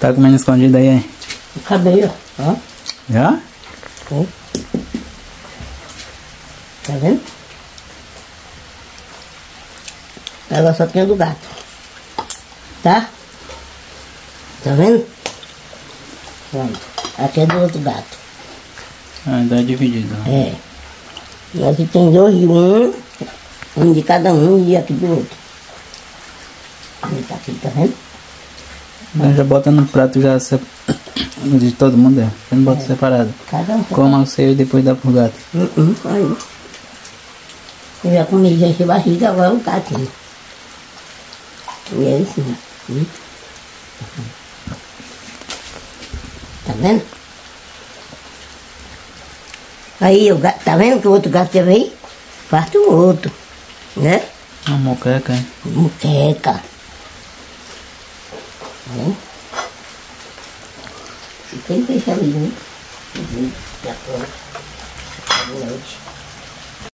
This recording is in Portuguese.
Tá comendo escondido aí, hein? Acabei, ó. ó. Já? Ó. Tá vendo? Agora só tem o do gato. Tá? Tá vendo? Pronto. Aqui é do outro gato. Ah, então é dividido. É. E aqui tem dois de um, um de cada um e aqui do outro. Ele tá aqui, tá vendo? Então já bota no prato já se- de todo mundo, é. Você não bota separado. Cada um. Coma o seu e depois dá pro gato. Hum, hum, aí. Eu já comi, já enchi a barriga, agora o gatinho. E é isso, né? Hum. Tá vendo? Aí o gato, tá vendo que o outro gato ver? Faz o outro, né? Uma moqueca, hein? Muqueca. Tá vendo? Né? Uhum, Já pronto. Noite.